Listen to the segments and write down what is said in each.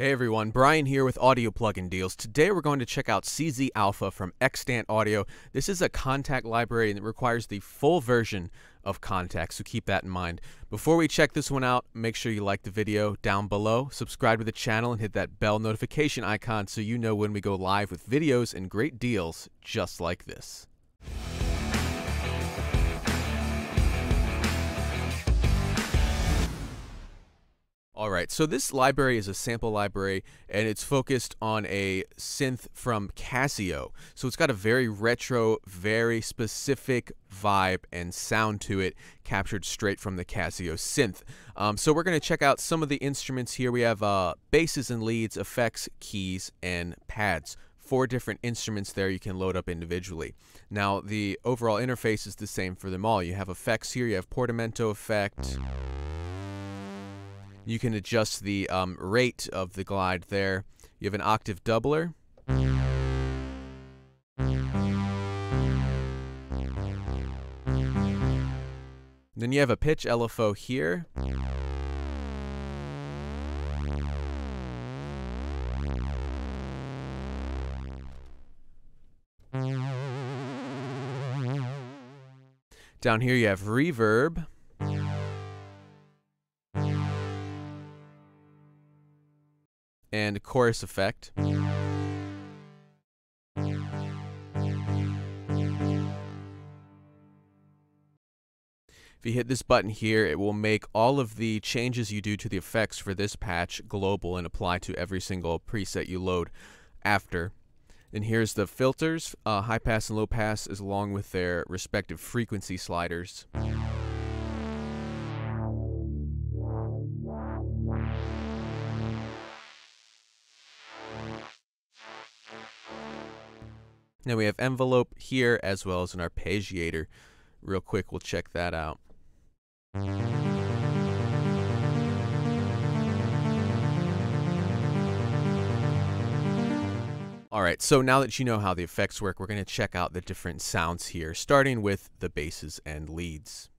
Hey everyone, Brian here with Audio Plugin Deals. Today we're going to check out CZ Alpha from Xtant Audio. This is a Kontakt library and it requires the full version of Kontakt, so keep that in mind. Before we check this one out, make sure you like the video down below, subscribe to the channel, and hit that bell notification icon so you know when we go live with videos and great deals just like this. All right, so this library is a sample library and it's focused on a synth from Casio. So it's got a very retro, very specific vibe and sound to it, captured straight from the Casio synth. Um, so we're going to check out some of the instruments here. We have uh, basses and leads, effects, keys, and pads four different instruments there you can load up individually. Now, the overall interface is the same for them all. You have effects here, you have portamento effect. You can adjust the um, rate of the glide there. You have an octave doubler. Then you have a pitch LFO here. Down here you have reverb. Chorus effect. If you hit this button here, it will make all of the changes you do to the effects for this patch global and apply to every single preset you load after. And here's the filters, uh, high pass and low pass, as along with their respective frequency sliders. Now we have envelope here as well as an arpeggiator. Real quick, we'll check that out. Alright, so now that you know how the effects work, we're going to check out the different sounds here, starting with the basses and leads.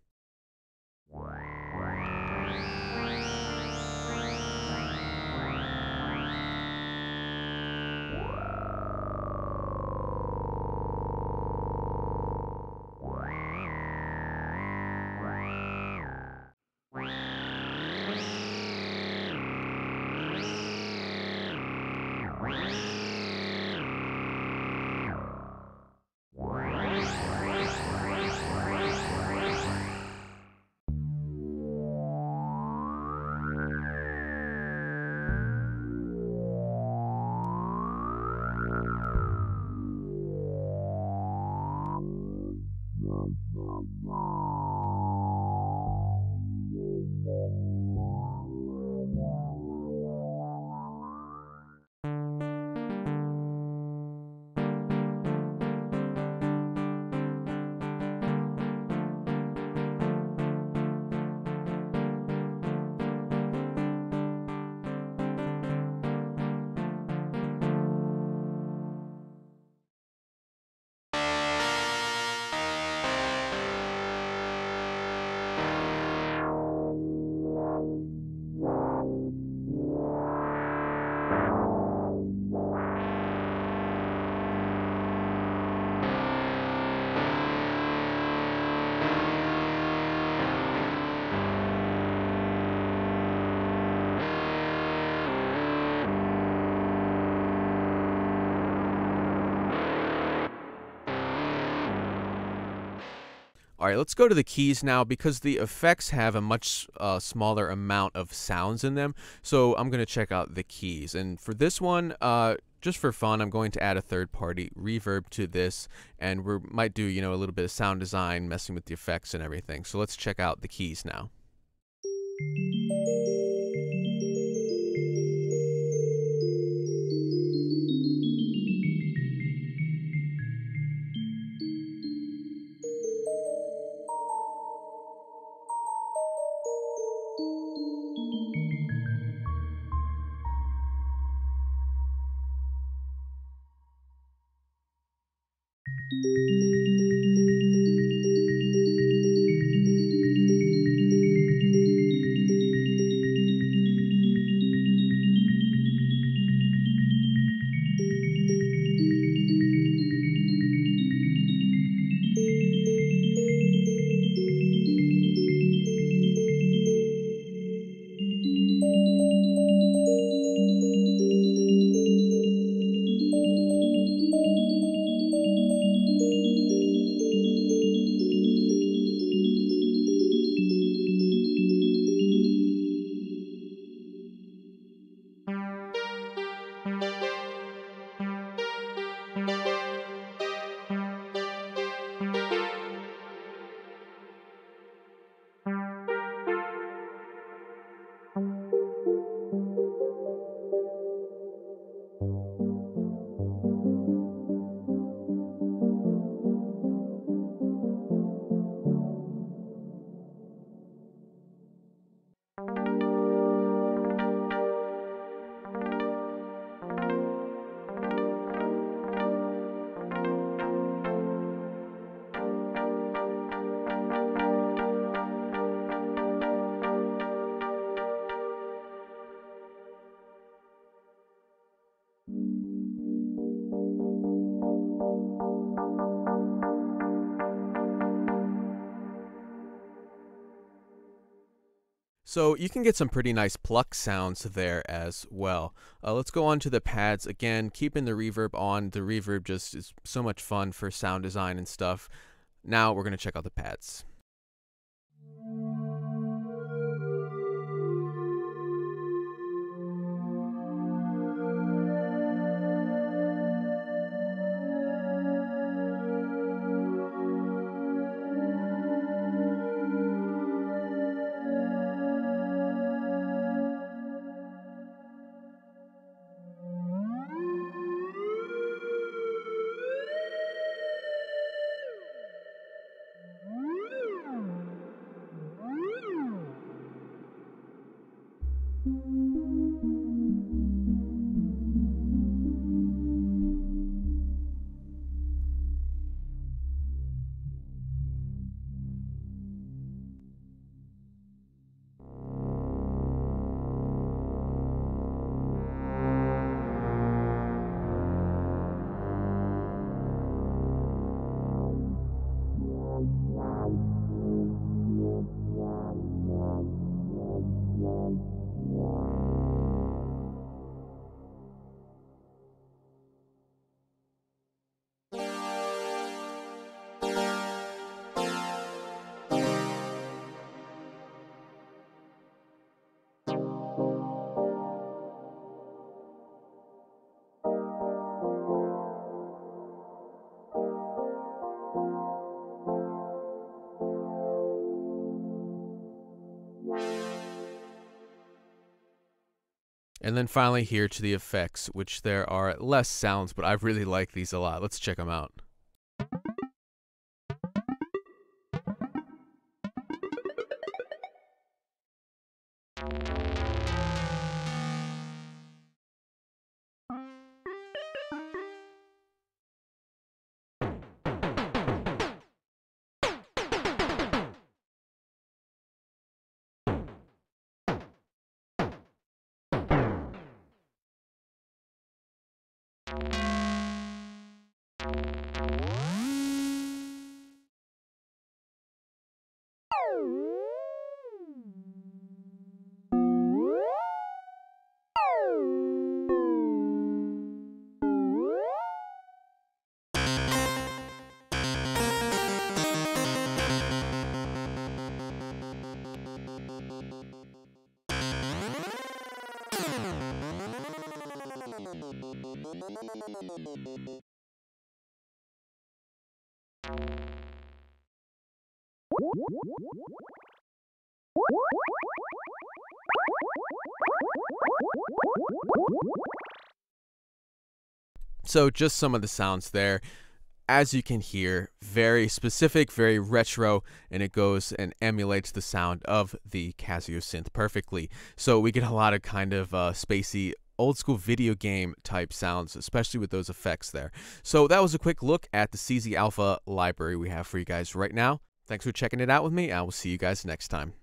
Wow. All right, let's go to the keys now because the effects have a much uh, smaller amount of sounds in them. So I'm going to check out the keys. And for this one, uh, just for fun, I'm going to add a third party reverb to this and we might do, you know, a little bit of sound design, messing with the effects and everything. So let's check out the keys now. So you can get some pretty nice pluck sounds there as well. Uh, let's go on to the pads again, keeping the reverb on. The reverb just is so much fun for sound design and stuff. Now we're going to check out the pads. And then finally here to the effects, which there are less sounds, but I really like these a lot. Let's check them out. So, just some of the sounds there. As you can hear, very specific, very retro, and it goes and emulates the sound of the Casio synth perfectly. So, we get a lot of kind of uh, spacey old school video game type sounds, especially with those effects there. So that was a quick look at the CZ Alpha library we have for you guys right now. Thanks for checking it out with me. I will see you guys next time.